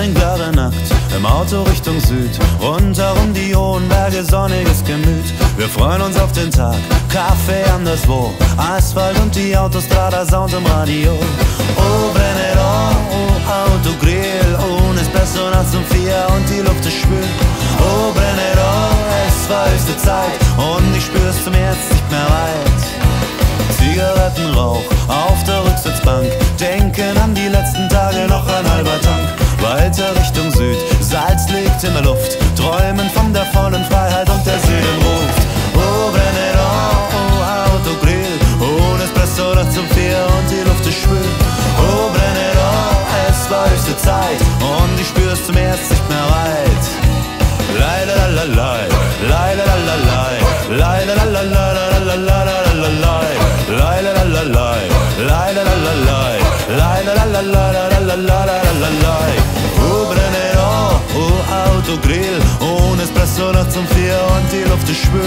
in klare Nacht, im Auto Richtung Süd, rundherum die hohen Berge, sonniges Gemüt. Wir freuen uns auf den Tag, Kaffee anderswo, Asphalt und die Autostrada, Sound im Radio. Oh, Venero, oh, Autogrill, oh, Espresso nachts um vier und die Luft ist schwül. Oh, Venero, es war höchste Zeit Weiter Richtung Süd, Salz liegt in der Luft, träumen von der vollen Freiheit und der Süden ruft. Oh, Venero, oh, Autogrill, oh, Espresso nachts um vier und die Luft ist schwül. Oh, Venero, es war höchste Zeit und ich spür's zum Erst nicht mehr weit. Lai la la la lai, la la la la lai, la la la la la la la la la lai, lai la la Autogrill, ohne Espresso nachts um vier und die Luft ist schwül.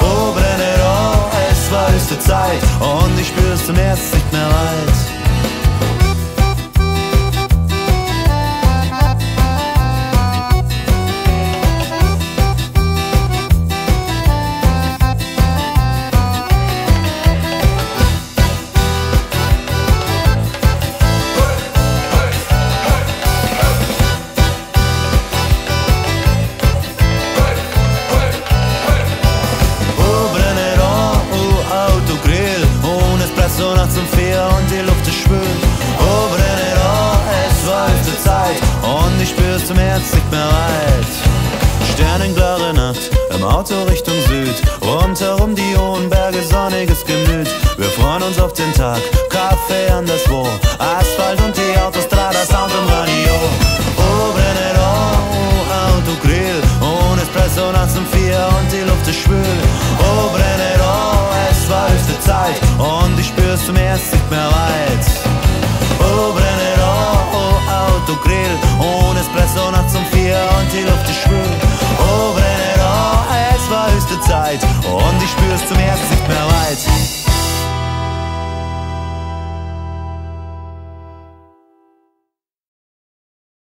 Oh Brennero, es war höchste Zeit und ich spür's zum Erst nicht mehr weit. Nachts um vier und die Luft ist schwül. Oh Brennero, es war höchste Zeit und ich spür's zum Herz nicht mehr weit. Sternenklare Nacht, im Auto Richtung Süd, rundherum die hohen Berge, sonniges Gemüt. Wir freuen uns auf den Tag, Kaffee anderswo, die Luft ist schwül. Oh es war höchste Zeit und ich spür's zum Erst nicht mehr weit.